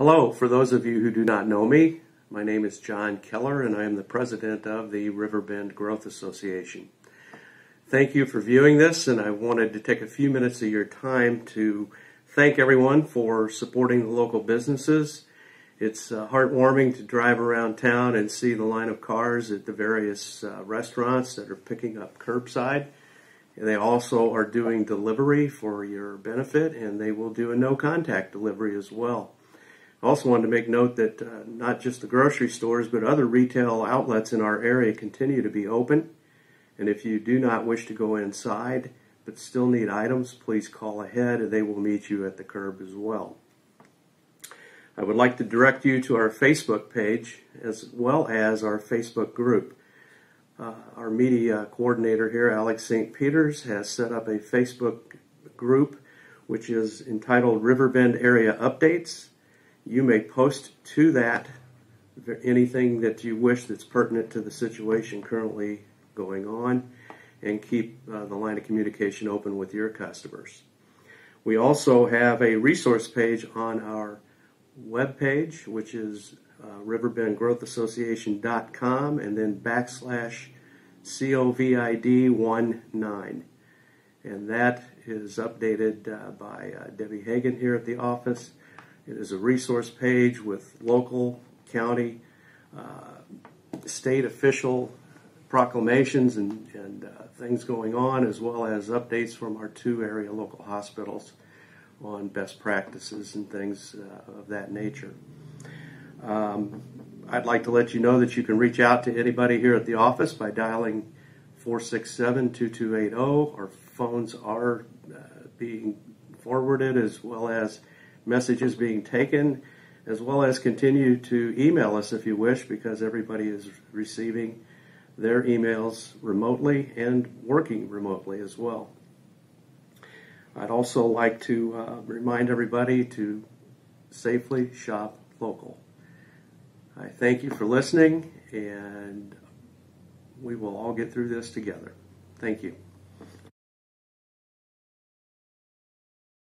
Hello, for those of you who do not know me, my name is John Keller and I am the president of the Riverbend Growth Association. Thank you for viewing this and I wanted to take a few minutes of your time to thank everyone for supporting the local businesses. It's uh, heartwarming to drive around town and see the line of cars at the various uh, restaurants that are picking up curbside. And they also are doing delivery for your benefit and they will do a no contact delivery as well. I also wanted to make note that uh, not just the grocery stores, but other retail outlets in our area continue to be open. And if you do not wish to go inside but still need items, please call ahead and they will meet you at the curb as well. I would like to direct you to our Facebook page as well as our Facebook group. Uh, our media coordinator here, Alex St. Peters, has set up a Facebook group which is entitled Riverbend Area Updates you may post to that anything that you wish that's pertinent to the situation currently going on and keep uh, the line of communication open with your customers. We also have a resource page on our web page, which is uh, riverbendgrowthassociation.com and then backslash COVID-19. And that is updated uh, by uh, Debbie Hagan here at the office it is a resource page with local, county, uh, state official proclamations and, and uh, things going on, as well as updates from our two area local hospitals on best practices and things uh, of that nature. Um, I'd like to let you know that you can reach out to anybody here at the office by dialing 467 2280. Our phones are uh, being forwarded as well as messages being taken, as well as continue to email us if you wish, because everybody is receiving their emails remotely and working remotely as well. I'd also like to uh, remind everybody to safely shop local. I thank you for listening, and we will all get through this together. Thank you.